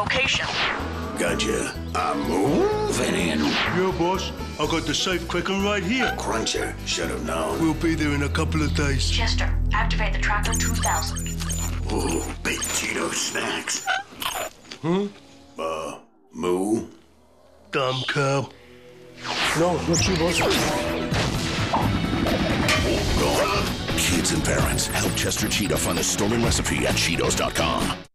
location. Gotcha. I'm moving in. Yeah, boss. I got the safe cracking right here. Cruncher should have known. We'll be there in a couple of days. Chester, activate the tracker 2000. Oh, big Cheeto snacks. Hmm? Uh, moo? Dumb cow. No, not you, boss. Kids and parents, help Chester Cheetah find the stolen recipe at Cheetos.com.